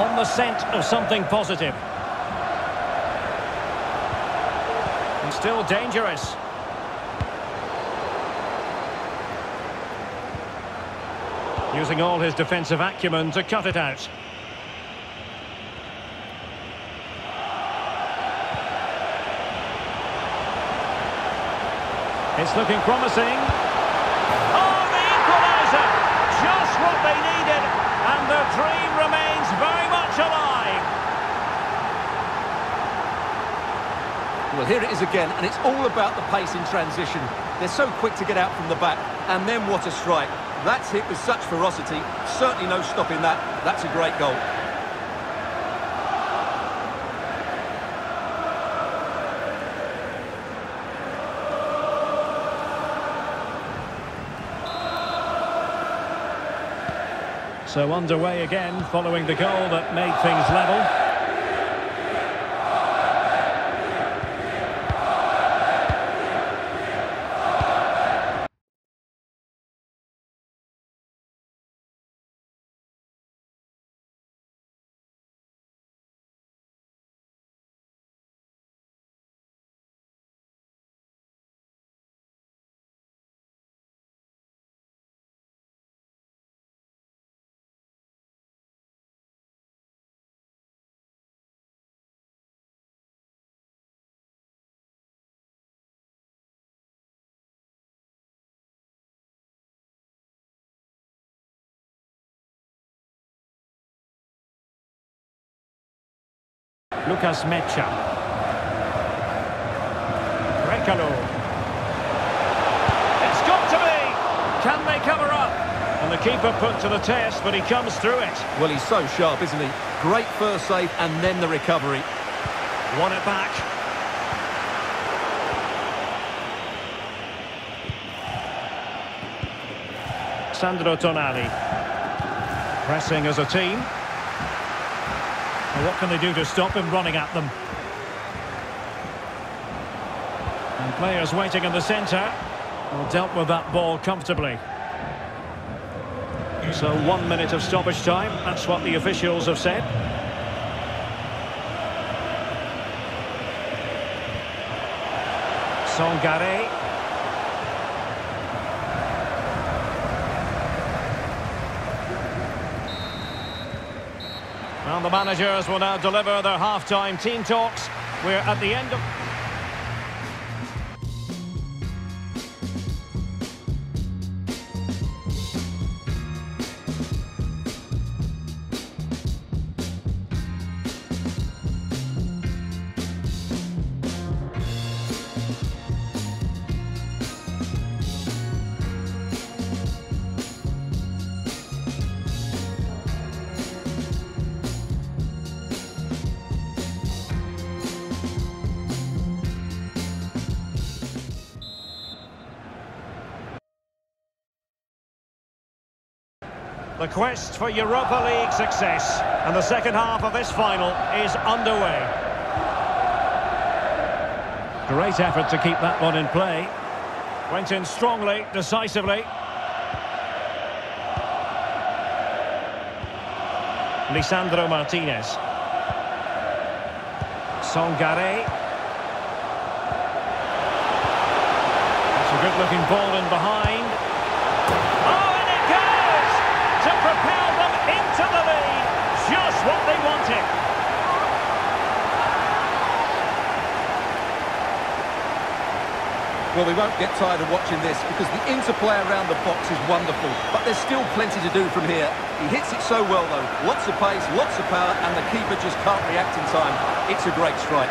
on the scent of something positive. And still dangerous. Using all his defensive acumen to cut it out. It's looking promising. Oh, the equaliser! Just what they needed, and the dream remains very much alive. Well, here it is again, and it's all about the pace in transition. They're so quick to get out from the back, and then what a strike. That's hit with such ferocity. Certainly no stopping that. That's a great goal. So underway again, following the goal that made things level. Lucas Mecha. Brekalo. It's got to be! Can they cover up? And the keeper put to the test, but he comes through it. Well, he's so sharp, isn't he? Great first save and then the recovery. Won it back. Sandro Tonali. Pressing as a team. Well, what can they do to stop him running at them? And players waiting in the centre. Well, dealt with that ball comfortably. So one minute of stoppage time. That's what the officials have said. Sangare. And the managers will now deliver their half-time team talks. We're at the end of... The quest for Europa League success and the second half of this final is underway. Great effort to keep that one in play. Went in strongly, decisively. Lisandro Martinez. Sangare. It's a good-looking ball in behind. Oh, and it goes! To propel them into the lead. Just what they wanted. Well, we won't get tired of watching this because the interplay around the box is wonderful. But there's still plenty to do from here. He hits it so well, though. Lots of pace, lots of power, and the keeper just can't react in time. It's a great strike.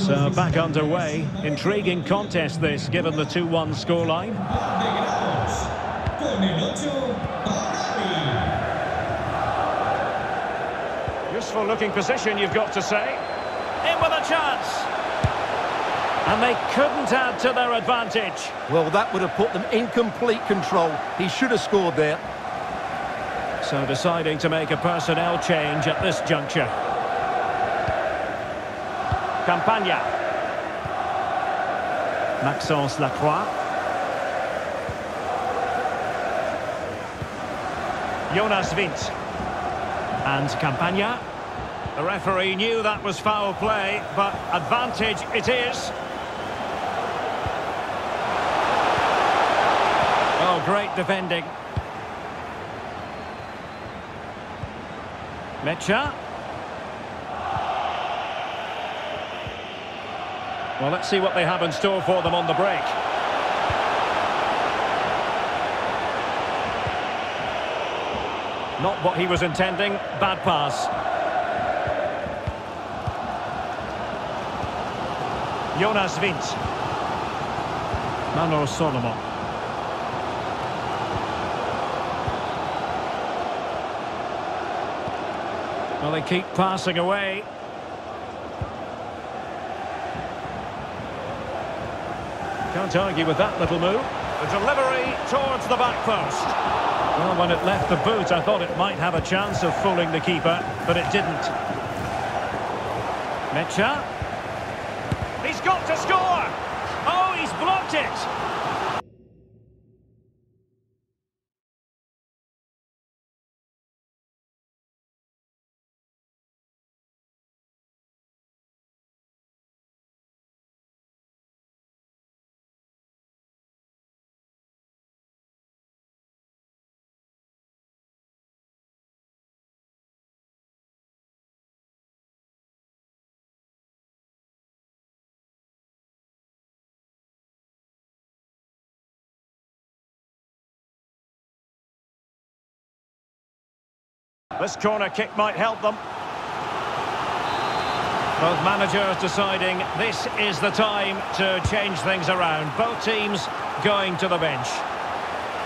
So back underway. Intriguing contest this, given the 2-1 scoreline. Useful looking position, you've got to say. In with a chance. And they couldn't add to their advantage. Well, that would have put them in complete control. He should have scored there. So deciding to make a personnel change at this juncture. Campagna. Maxence Lacroix. Jonas Wind. And Campagna. The referee knew that was foul play, but advantage it is. Oh, great defending. Mecha. Well, let's see what they have in store for them on the break. Not what he was intending. Bad pass. Jonas Wind. Manor Solomon. Well, they keep passing away. Can't argue with that little move. The delivery towards the back post. Well, when it left the boot, I thought it might have a chance of fooling the keeper, but it didn't. Mecha. Got to score! Oh, he's blocked it! This corner kick might help them. Both managers deciding this is the time to change things around. Both teams going to the bench.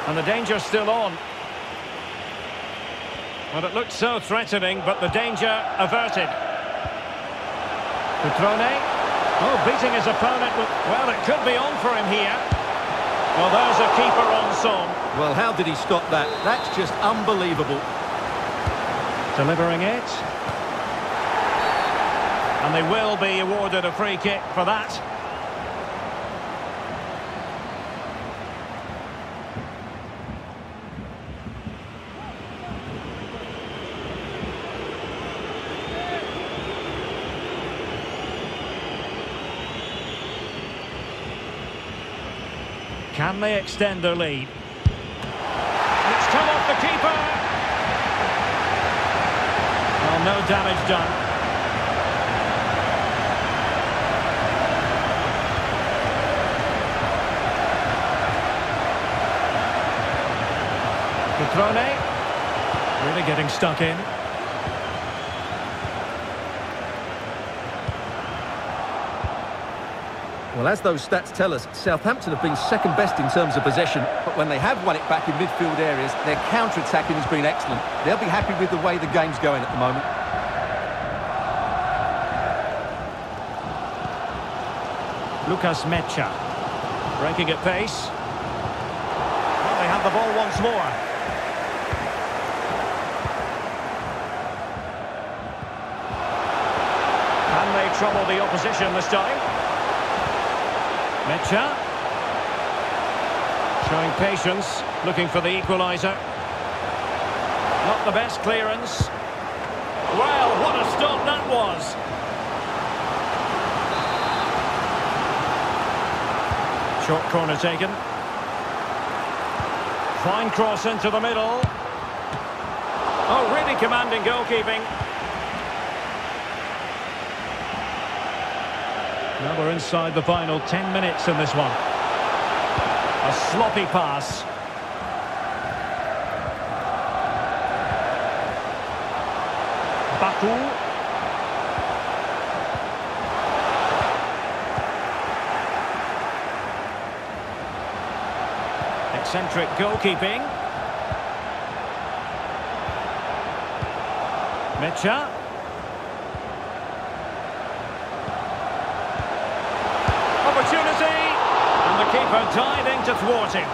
And the danger's still on. Well, it looked so threatening, but the danger averted. Cutrone. Oh, beating his opponent. Well, it could be on for him here. Well, there's a keeper on song. Well, how did he stop that? That's just unbelievable. Delivering it. And they will be awarded a free kick for that. Can they extend their lead? It's come off the keeper no damage done. Cutrone. Really getting stuck in. Well, as those stats tell us, Southampton have been second best in terms of possession, but when they have won it back in midfield areas, their counter-attacking has been excellent. They'll be happy with the way the game's going at the moment. Lucas Mecha. Breaking at pace. Well, they have the ball once more. Can they trouble the opposition this time? Mecha. Showing patience, looking for the equaliser. Not the best clearance. Well, what a stop that was. Short corner taken. Fine cross into the middle. Oh, really commanding goalkeeping. Now we're inside the final 10 minutes in this one. A sloppy pass. Baku. Eccentric goalkeeping. Mecha. diving towards him.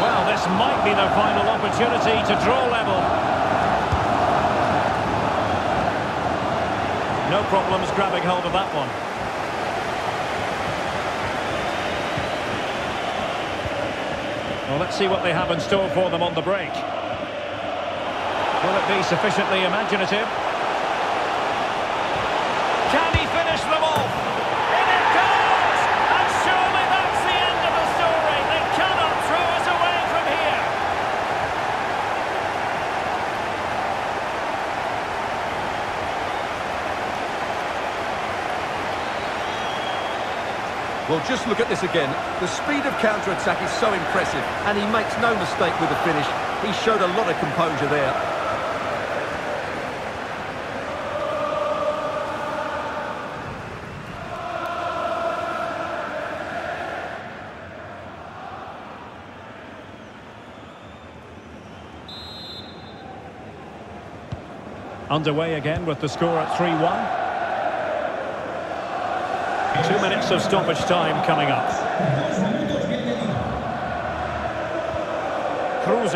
Well, this might be their final opportunity to draw level. No problems grabbing hold of that one. Well, let's see what they have in store for them on the break. Will it be sufficiently imaginative? Well, just look at this again. The speed of counter-attack is so impressive, and he makes no mistake with the finish. He showed a lot of composure there. Underway again with the score at 3-1. Minutes of stoppage time coming up. Kruse.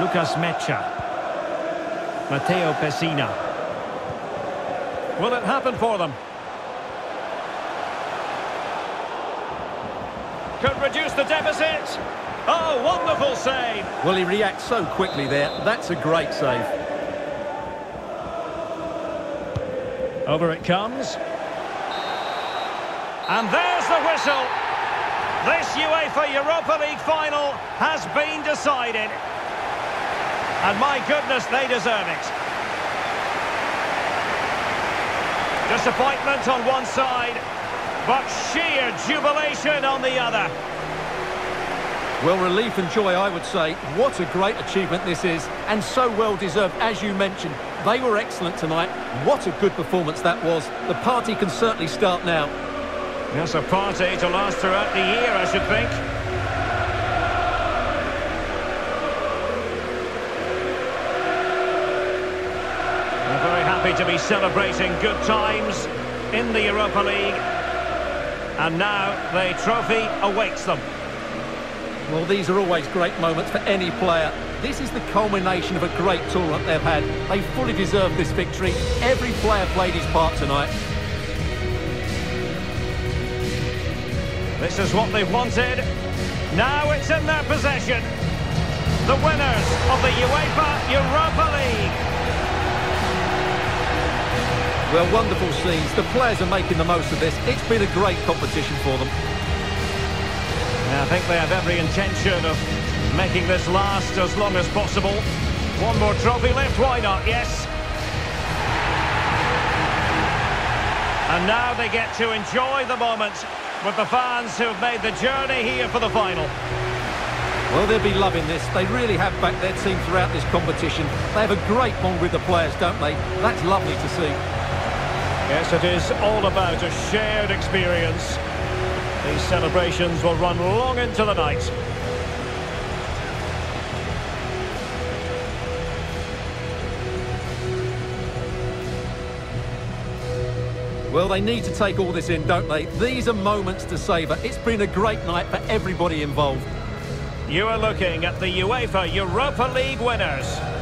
Lucas Mecha. Matteo Pessina. Will it happen for them? Could reduce the deficit. Oh, wonderful save. Well, he reacts so quickly there. That's a great save. Over it comes. And there's the whistle. This UEFA Europa League final has been decided. And my goodness, they deserve it. Disappointment on one side, but sheer jubilation on the other. Well, relief and joy, I would say. What a great achievement this is, and so well deserved, as you mentioned. They were excellent tonight. What a good performance that was. The party can certainly start now. Yes, a party to last throughout the year, I should think. They're very happy to be celebrating good times in the Europa League. And now the trophy awaits them. Well, these are always great moments for any player. This is the culmination of a great tournament they've had. They fully deserve this victory. Every player played his part tonight. This is what they've wanted. Now it's in their possession. The winners of the UEFA Europa League. Well, wonderful scenes. The players are making the most of this. It's been a great competition for them. I think they have every intention of making this last as long as possible. One more trophy left, why not? Yes. And now they get to enjoy the moment with the fans who have made the journey here for the final. Well, they'll be loving this. They really have backed their team throughout this competition. They have a great bond with the players, don't they? That's lovely to see. Yes, it is all about a shared experience. These celebrations will run long into the night. Well, they need to take all this in, don't they? These are moments to savour. It's been a great night for everybody involved. You are looking at the UEFA Europa League winners.